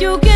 you